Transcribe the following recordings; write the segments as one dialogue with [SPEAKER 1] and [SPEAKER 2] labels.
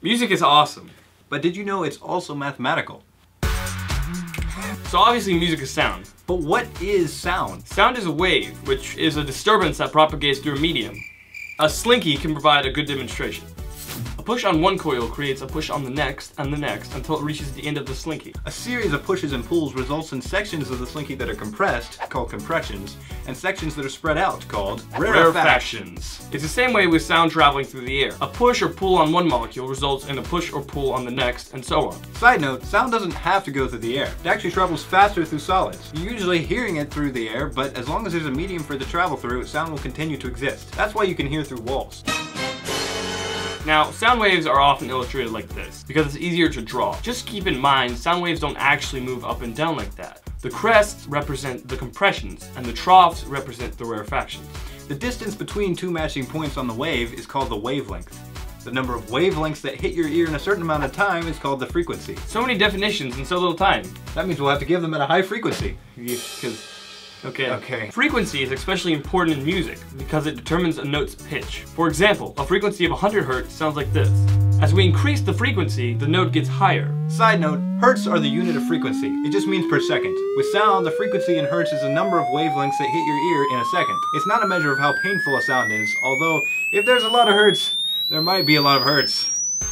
[SPEAKER 1] Music is awesome.
[SPEAKER 2] But did you know it's also mathematical?
[SPEAKER 1] So obviously music is sound.
[SPEAKER 2] But what is sound?
[SPEAKER 1] Sound is a wave, which is a disturbance that propagates through a medium. A slinky can provide a good demonstration. A push on one coil creates a push on the next and the next until it reaches the end of the slinky.
[SPEAKER 2] A series of pushes and pulls results in sections of the slinky that are compressed, called compressions, and sections that are spread out, called
[SPEAKER 1] rarefactions. It's the same way with sound traveling through the air. A push or pull on one molecule results in a push or pull on the next, and so on.
[SPEAKER 2] Side note, sound doesn't have to go through the air. It actually travels faster through solids. You're usually hearing it through the air, but as long as there's a medium for the travel through, sound will continue to exist. That's why you can hear through walls.
[SPEAKER 1] Now, sound waves are often illustrated like this, because it's easier to draw. Just keep in mind, sound waves don't actually move up and down like that. The crests represent the compressions, and the troughs represent the rarefactions.
[SPEAKER 2] The distance between two matching points on the wave is called the wavelength. The number of wavelengths that hit your ear in a certain amount of time is called the frequency.
[SPEAKER 1] So many definitions in so little time.
[SPEAKER 2] That means we'll have to give them at a high frequency. Because
[SPEAKER 1] Okay.
[SPEAKER 2] Okay.
[SPEAKER 1] Frequency is especially important in music because it determines a note's pitch. For example, a frequency of 100 Hz sounds like this. As we increase the frequency, the note gets higher.
[SPEAKER 2] Side note, hertz are the unit of frequency. It just means per second. With sound, the frequency in hertz is the number of wavelengths that hit your ear in a second. It's not a measure of how painful a sound is, although if there's a lot of hertz, there might be a lot of hertz.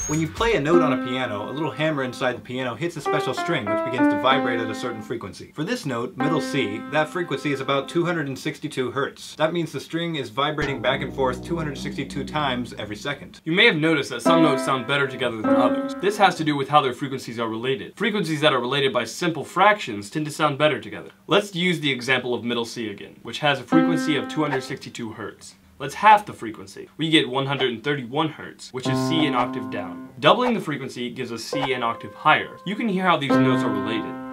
[SPEAKER 2] When you play a note on a mm. piano, a little hammer inside the piano hits a special string which begins to vibrate at a certain frequency. For this note, middle C, that frequency is about 262 hertz. That means the string is vibrating back and forth 262 times every second.
[SPEAKER 1] You may have noticed that some notes sound better together than others. This has to do with how their frequencies are related. Frequencies that are related by simple fractions tend to sound better together. Let's use the example of middle C again, which has a frequency of 262 hertz. Let's half the frequency. We get 131 Hz, which is C an octave down. Doubling the frequency gives us C an octave higher. You can hear how these notes are related.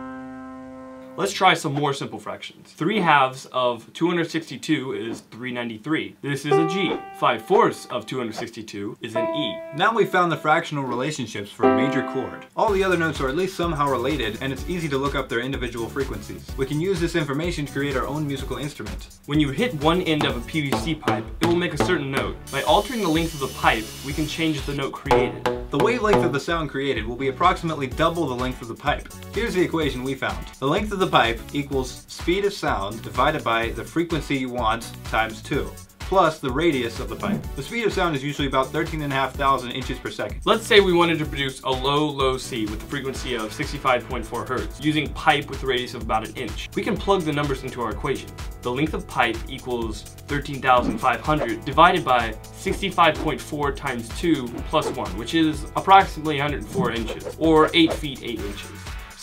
[SPEAKER 1] Let's try some more simple fractions. 3 halves of 262 is 393. This is a G. 5 fourths of 262 is an E.
[SPEAKER 2] Now we've found the fractional relationships for a major chord. All the other notes are at least somehow related, and it's easy to look up their individual frequencies. We can use this information to create our own musical instrument.
[SPEAKER 1] When you hit one end of a PVC pipe, it will make a certain note. By altering the length of the pipe, we can change the note created.
[SPEAKER 2] The wavelength of the sound created will be approximately double the length of the pipe. Here's the equation we found. The length of the pipe equals speed of sound divided by the frequency you want times 2 plus the radius of the pipe. The speed of sound is usually about 13,500 inches per second.
[SPEAKER 1] Let's say we wanted to produce a low, low C with a frequency of 65.4 Hertz using pipe with a radius of about an inch. We can plug the numbers into our equation. The length of pipe equals 13,500 divided by 65.4 times 2 plus 1, which is approximately 104 inches, or 8 feet 8 inches.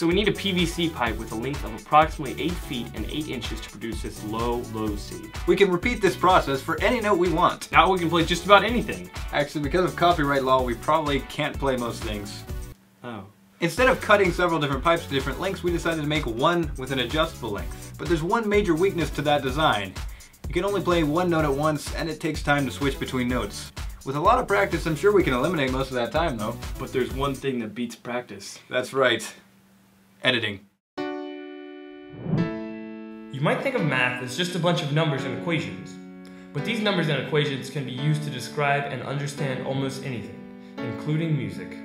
[SPEAKER 1] So we need a PVC pipe with a length of approximately 8 feet and 8 inches to produce this low, low C.
[SPEAKER 2] We can repeat this process for any note we want.
[SPEAKER 1] Now we can play just about anything.
[SPEAKER 2] Actually, because of copyright law, we probably can't play most things.
[SPEAKER 1] Oh.
[SPEAKER 2] Instead of cutting several different pipes to different lengths, we decided to make one with an adjustable length. But there's one major weakness to that design. You can only play one note at once, and it takes time to switch between notes. With a lot of practice, I'm sure we can eliminate most of that time, though.
[SPEAKER 1] But there's one thing that beats practice.
[SPEAKER 2] That's right editing.
[SPEAKER 1] You might think of math as just a bunch of numbers and equations, but these numbers and equations can be used to describe and understand almost anything, including music.